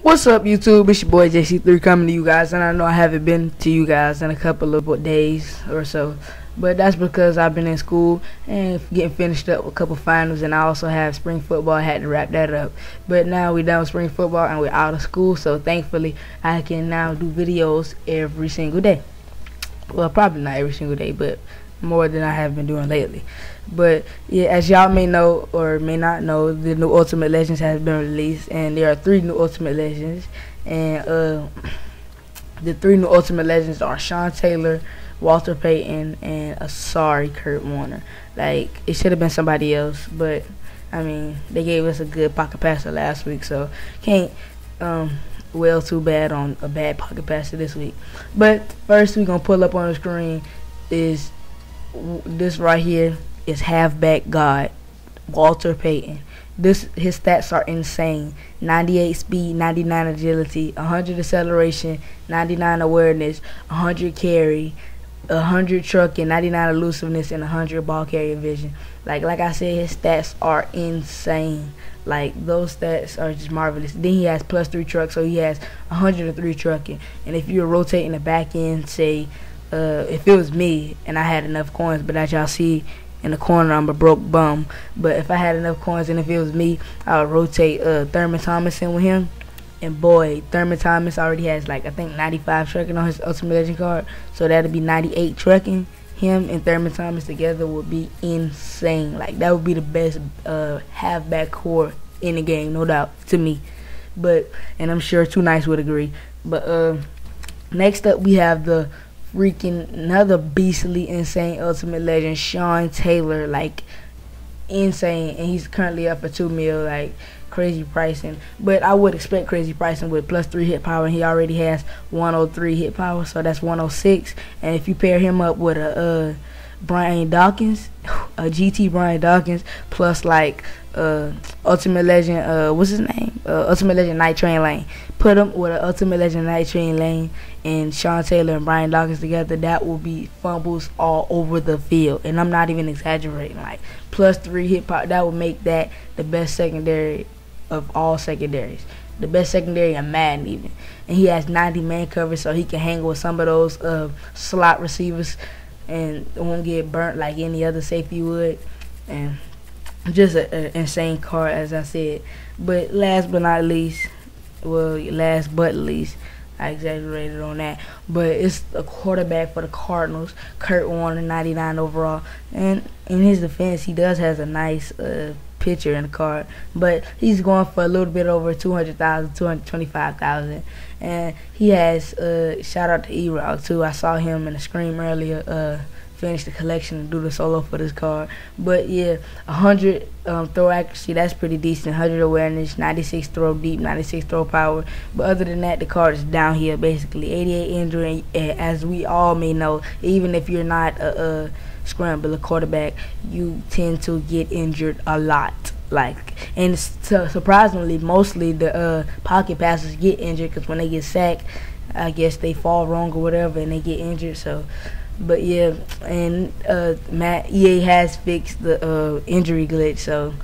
What's up, YouTube? It's your boy JC3 coming to you guys, and I know I haven't been to you guys in a couple of days or so, but that's because I've been in school and getting finished up with a couple finals, and I also have spring football. I had to wrap that up, but now we're done with spring football and we're out of school, so thankfully I can now do videos every single day. Well, probably not every single day, but more than I have been doing lately. But yeah, as y'all may know or may not know, the new Ultimate Legends has been released, and there are three new Ultimate Legends, and uh, the three new Ultimate Legends are Sean Taylor, Walter Payton, and a sorry Kurt Warner. Like it should have been somebody else, but I mean they gave us a good pocket passer last week, so can't um, well too bad on a bad pocket passer this week. But first we're gonna pull up on the screen is this right here is halfback god Walter Payton. This his stats are insane. 98 speed, 99 agility, 100 acceleration, 99 awareness, 100 carry, 100 trucking, 99 elusiveness, and 100 ball carrier vision. Like like I said, his stats are insane. Like those stats are just marvelous. Then he has plus three trucks, so he has 103 trucking. And if you're rotating the back end, say uh, if it was me and I had enough coins, but as y'all see in the corner, I'm a broke bum. But if I had enough coins and if it was me, I would rotate uh, Thurman Thomas in with him. And boy, Thurman Thomas already has like I think 95 trucking on his Ultimate Legend card, so that'd be 98 trucking. Him and Thurman Thomas together would be insane. Like that would be the best uh, halfback core in the game, no doubt to me. But and I'm sure Two Nice would agree. But uh, next up we have the freaking another beastly, insane Ultimate Legend, Sean Taylor, like insane, and he's currently up for two mil, like crazy pricing. But I would expect crazy pricing with plus three hit power, and he already has 103 hit power, so that's 106. And if you pair him up with a uh, Brian Dawkins, a GT Brian Dawkins, plus like uh, Ultimate Legend, uh, what's his name? Uh, Ultimate Legend Night Train Lane. Put him with an Ultimate Legend Night Train Lane and Sean Taylor and Brian Dawkins together. That will be fumbles all over the field, and I'm not even exaggerating. Like plus three hip hop, that would make that the best secondary of all secondaries. The best secondary in Madden even, and he has 90 man coverage, so he can hang with some of those uh, slot receivers and won't get burnt like any other safety would. And just an insane card, as I said. But last but not least, well, last but least, I exaggerated on that. But it's a quarterback for the Cardinals, Kurt Warner, 99 overall. And in his defense, he does has a nice uh, pitcher in the card, but he's going for a little bit over 200,000, 225,000. And he has, uh, shout out to E-Rock too. I saw him in the screen earlier, uh, finish the collection and do the solo for this card. But yeah, 100 um, throw accuracy, that's pretty decent. 100 awareness, 96 throw deep, 96 throw power. But other than that, the card is down here basically. 88 injury, as we all may know, even if you're not a, a scrambler quarterback, you tend to get injured a lot. Like and surprisingly, mostly the uh, pocket passers get injured because when they get sacked, I guess they fall wrong or whatever and they get injured. So but yeah, and uh, Matt EA has fixed the uh, injury glitch, so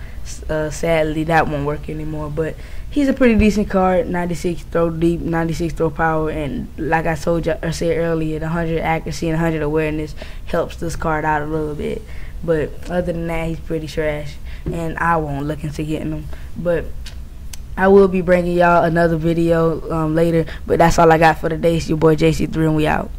uh, sadly that won't work anymore. But he's a pretty decent card. 96 throw deep, 96 throw power, and like I told you, I said earlier, the 100 accuracy and 100 awareness helps this card out a little bit. But other than that, he's pretty trash, and I won't look into getting him. But I will be bringing y'all another video um, later. But that's all I got for today. It's your boy JC3, and we out.